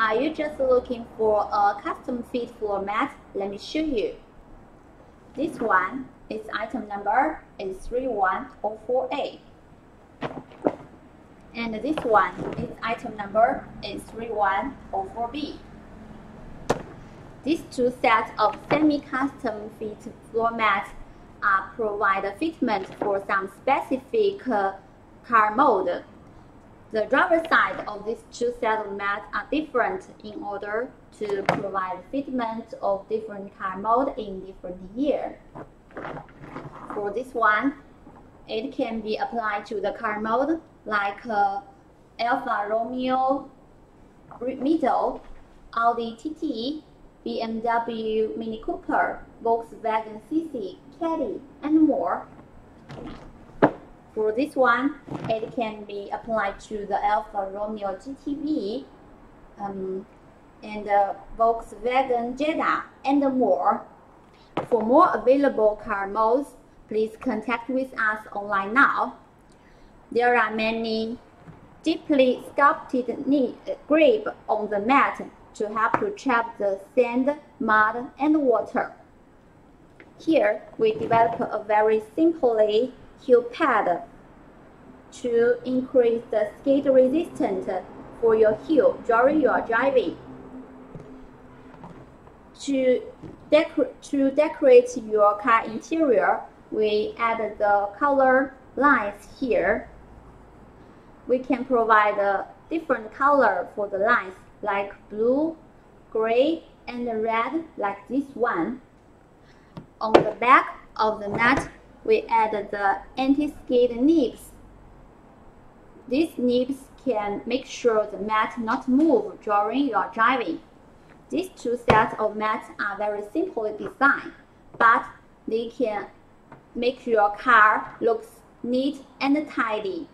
Are you just looking for a custom fit floor mat? Let me show you. This one, its item number is 3104A. And this one, its item number is 3104B. These two sets of semi-custom fit floor mats uh, provide a fitment for some specific uh, car mode. The driver side of these two sets of mats are different in order to provide fitment of different car mode in different year. For this one, it can be applied to the car mode like uh, Alfa Romeo MiTo, Audi TT, BMW Mini Cooper, Volkswagen CC, Caddy. For this one, it can be applied to the Alfa Romeo GTV um, and the Volkswagen Jetta and more. For more available car modes, please contact with us online now. There are many deeply sculpted knee grip on the mat to help to trap the sand, mud, and water. Here, we develop a very simply heel pad to increase the skid resistance for your heel during your driving. To, decor to decorate your car interior, we add the color lines here. We can provide a different color for the lines like blue, gray, and red like this one. On the back of the nut, we add the anti-skid nibs. These nibs can make sure the mat not move during your driving. These two sets of mats are very simply designed, but they can make your car look neat and tidy.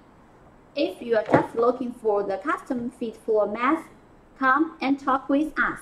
If you are just looking for the custom fit floor mats, come and talk with us.